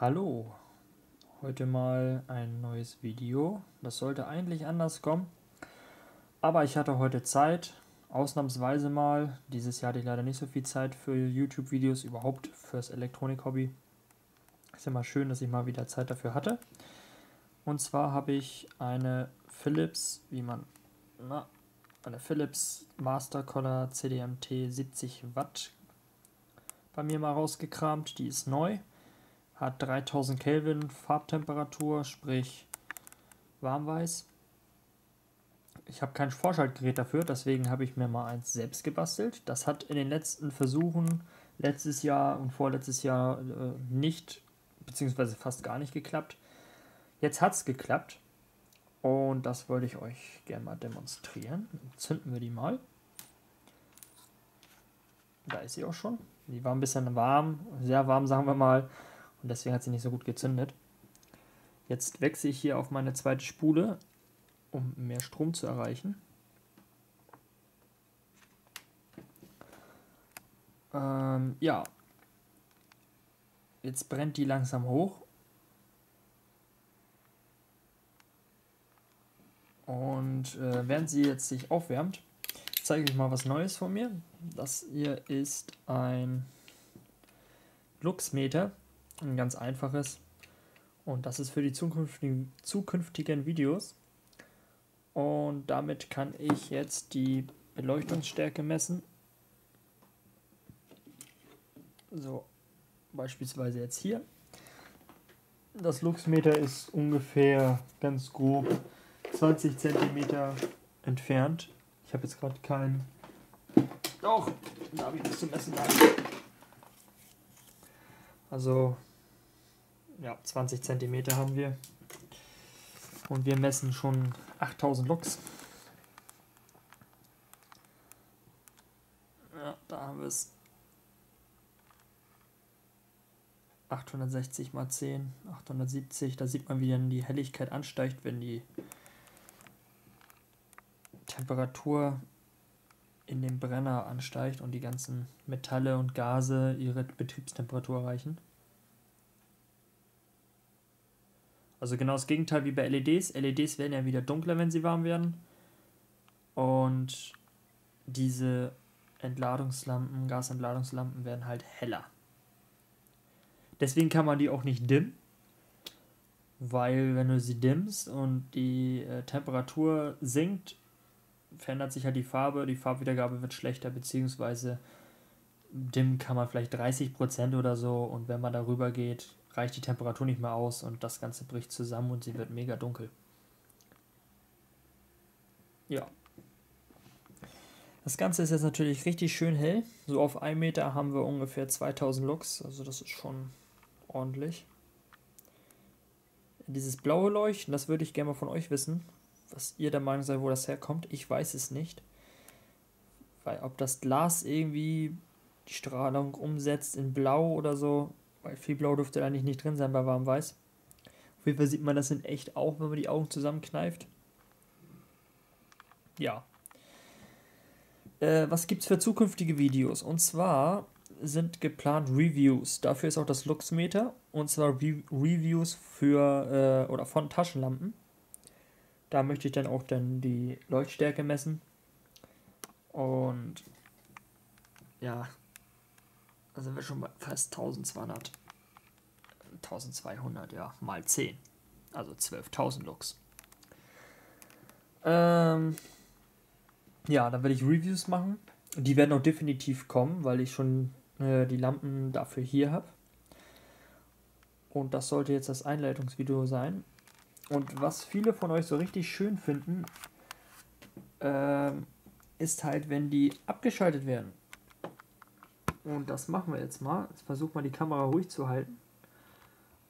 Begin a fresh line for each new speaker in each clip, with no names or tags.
Hallo, heute mal ein neues Video. Das sollte eigentlich anders kommen, aber ich hatte heute Zeit, ausnahmsweise mal. Dieses Jahr hatte ich leider nicht so viel Zeit für YouTube-Videos, überhaupt fürs Elektronik-Hobby. Ist immer schön, dass ich mal wieder Zeit dafür hatte. Und zwar habe ich eine Philips, wie man, na, eine Philips Master CDMT 70 Watt bei mir mal rausgekramt. Die ist neu hat 3000 Kelvin Farbtemperatur, sprich warmweiß. Ich habe kein Vorschaltgerät dafür, deswegen habe ich mir mal eins selbst gebastelt. Das hat in den letzten Versuchen letztes Jahr und vorletztes Jahr äh, nicht, beziehungsweise fast gar nicht geklappt. Jetzt hat es geklappt und das wollte ich euch gerne mal demonstrieren. Zünden wir die mal. Da ist sie auch schon. Die war ein bisschen warm, sehr warm, sagen wir mal. Und deswegen hat sie nicht so gut gezündet. Jetzt wechsle ich hier auf meine zweite Spule, um mehr Strom zu erreichen. Ähm, ja. Jetzt brennt die langsam hoch. Und äh, während sie jetzt sich aufwärmt, zeige ich mal was Neues von mir. Das hier ist ein Luxmeter ein ganz einfaches. Und das ist für die zukünftigen, zukünftigen Videos. Und damit kann ich jetzt die Beleuchtungsstärke messen. So, beispielsweise jetzt hier. Das Luxmeter ist ungefähr ganz grob 20 cm entfernt. Ich habe jetzt gerade keinen. Doch, da habe ich was zu messen. Also ja, 20 cm haben wir. Und wir messen schon 8000 Lux. Ja, da haben wir es. 860 mal 10, 870. Da sieht man, wie dann die Helligkeit ansteigt, wenn die Temperatur in dem Brenner ansteigt und die ganzen Metalle und Gase ihre Betriebstemperatur erreichen. Also genau das Gegenteil wie bei LEDs. LEDs werden ja wieder dunkler, wenn sie warm werden. Und diese Entladungslampen, Gasentladungslampen werden halt heller. Deswegen kann man die auch nicht dimmen. Weil wenn du sie dimmst und die äh, Temperatur sinkt, verändert sich halt die Farbe, die Farbwiedergabe wird schlechter, beziehungsweise dimmen kann man vielleicht 30% oder so und wenn man darüber geht, reicht die Temperatur nicht mehr aus und das Ganze bricht zusammen und sie wird mega dunkel. Ja. Das Ganze ist jetzt natürlich richtig schön hell. So auf 1 Meter haben wir ungefähr 2000 Lux, also das ist schon ordentlich. Dieses blaue Leuchten, das würde ich gerne mal von euch wissen was ihr der Meinung seid, wo das herkommt. Ich weiß es nicht. Weil ob das Glas irgendwie die Strahlung umsetzt in Blau oder so, weil viel Blau dürfte eigentlich nicht drin sein bei warmweiß. Auf jeden Fall sieht man das in echt auch, wenn man die Augen zusammenkneift. Ja. Äh, was es für zukünftige Videos? Und zwar sind geplant Reviews. Dafür ist auch das Luxmeter. Und zwar Re Reviews für äh, oder von Taschenlampen. Da möchte ich dann auch dann die Leuchtstärke messen. Und ja, da sind wir schon bei fast 1200. 1200, ja, mal 10. Also 12.000 Lux. Ähm, ja, dann werde ich Reviews machen. Die werden auch definitiv kommen, weil ich schon äh, die Lampen dafür hier habe. Und das sollte jetzt das Einleitungsvideo sein. Und was viele von euch so richtig schön finden, äh, ist halt, wenn die abgeschaltet werden. Und das machen wir jetzt mal. Jetzt versucht mal die Kamera ruhig zu halten.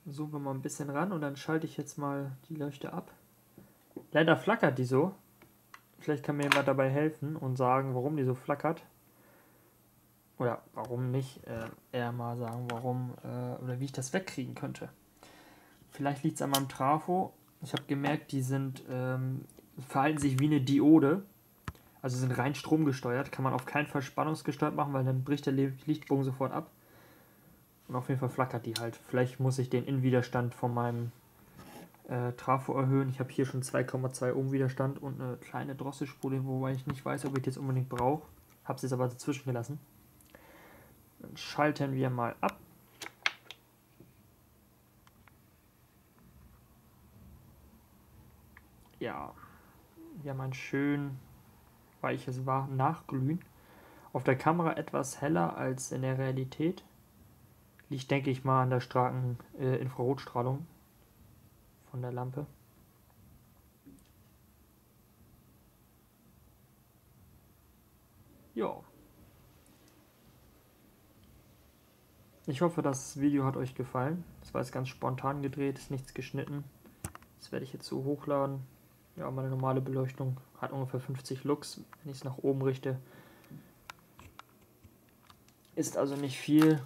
Zoomen wir mal ein bisschen ran und dann schalte ich jetzt mal die Leuchte ab. Leider flackert die so. Vielleicht kann mir jemand dabei helfen und sagen, warum die so flackert. Oder warum nicht, äh, eher mal sagen, warum äh, oder wie ich das wegkriegen könnte. Vielleicht liegt es an meinem Trafo. Ich habe gemerkt, die sind ähm, verhalten sich wie eine Diode. Also sind rein stromgesteuert. Kann man auf keinen Fall spannungsgesteuert machen, weil dann bricht der Lichtbogen sofort ab. Und auf jeden Fall flackert die halt. Vielleicht muss ich den Innenwiderstand von meinem äh, Trafo erhöhen. Ich habe hier schon 2,2 Ohm Widerstand und eine kleine Drosselspule, wobei ich nicht weiß, ob ich das unbedingt brauche. Habe sie jetzt aber dazwischen gelassen. Dann schalten wir mal ab. Ja, wir haben ein schön weiches Nachglühen. Auf der Kamera etwas heller als in der Realität. Liegt, denke ich mal, an der starken äh, Infrarotstrahlung von der Lampe. Ja. Ich hoffe, das Video hat euch gefallen. Das war jetzt ganz spontan gedreht, ist nichts geschnitten. Das werde ich jetzt so hochladen. Ja, meine normale Beleuchtung hat ungefähr 50 Lux, wenn ich es nach oben richte. Ist also nicht viel.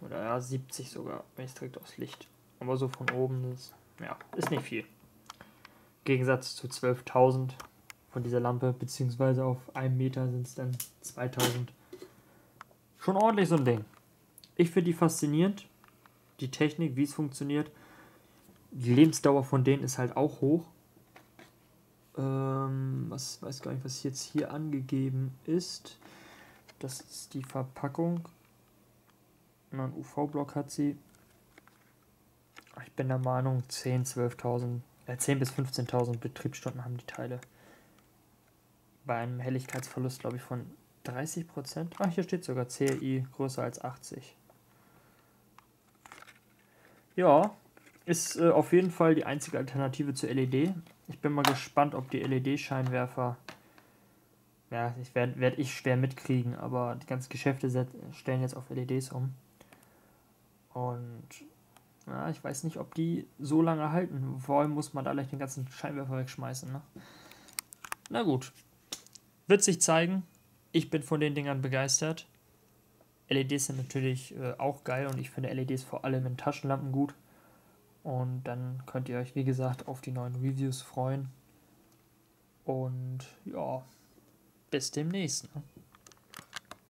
Oder ja, 70 sogar, wenn ich es direkt aufs Licht. Aber so von oben ist, ja, ist nicht viel. Im Gegensatz zu 12.000 von dieser Lampe, beziehungsweise auf einem Meter sind es dann 2000. Schon ordentlich so ein Ding. Ich finde die faszinierend. Die Technik, wie es funktioniert. Die Lebensdauer von denen ist halt auch hoch. Ähm, was weiß gar nicht, was jetzt hier angegeben ist. Das ist die Verpackung. Ein UV-Block hat sie. Ich bin der Meinung, 10, 12.000, äh, 10 bis 15.000 Betriebsstunden haben die Teile. Bei einem Helligkeitsverlust, glaube ich, von 30%. Ach, hier steht sogar CLI größer als 80. Ja, ist äh, auf jeden Fall die einzige Alternative zur LED. Ich bin mal gespannt, ob die LED-Scheinwerfer. Ja, ich werde werd ich schwer mitkriegen, aber die ganzen Geschäfte stellen jetzt auf LEDs um. Und ja, ich weiß nicht, ob die so lange halten. Vor allem muss man da gleich den ganzen Scheinwerfer wegschmeißen. Ne? Na gut. Wird sich zeigen. Ich bin von den Dingern begeistert. LEDs sind natürlich äh, auch geil und ich finde LEDs vor allem in Taschenlampen gut. Und dann könnt ihr euch, wie gesagt, auf die neuen Reviews freuen. Und ja, bis demnächst. Ne?